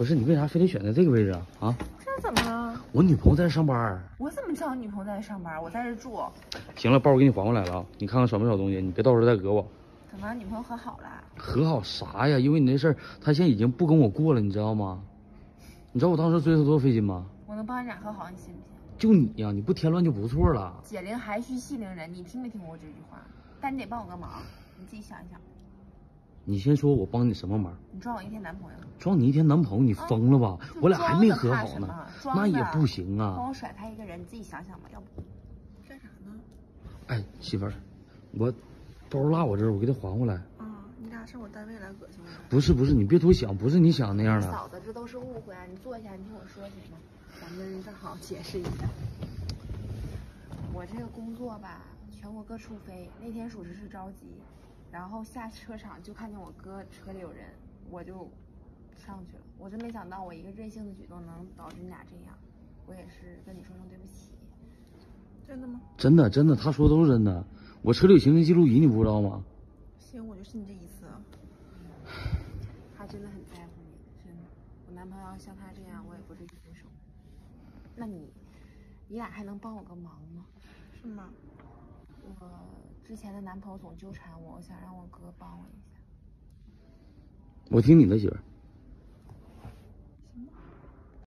不是你为啥非得选在这个位置啊？啊，这怎么了？我女朋友在这上班。我怎么知道你女朋友在这上班？我在这住。行了，包我给你还回来了啊，你看看少没少东西，你别到时候再讹我。怎么，女朋友和好了？和好啥呀？因为你那事儿，她现在已经不跟我过了，你知道吗？你知道我当时追她多费劲吗？我能帮你俩和好，你信不信？就你呀，你不添乱就不错了。解铃还须系铃人，你听没听过这句话？但你得帮我个忙，你自己想一想。你先说，我帮你什么忙？你装我一天男朋友？装你一天男朋友？你疯了吧？我俩还没和好呢，那也不行啊！帮我甩开一个人，你自己想想吧，要不干啥呢？哎，媳妇儿，我包落我这儿，我给他还回来。啊，你俩上我单位来恶心我？不是不是，你别多想，不是你想那样的。嫂子，这都是误会啊！你坐下，你听我说行吗？咱们正好解释一下。我这个工作吧，全国各处飞，那天属实是着急。然后下车场就看见我哥车里有人，我就上去了。我真没想到我一个任性的举动能导致你俩这样，我也是跟你说声对不起。真的吗？真的真的，他说的都是真的。我车里有行车记录仪，你不知道吗？行，我就信你这一次。他真的很在乎你，真的。我男朋友要像他这样，我也不至于分手。那你，你俩还能帮我个忙吗？是吗？我。之前的男朋友总纠缠我，我想让我哥帮我一下。我听你的，媳妇。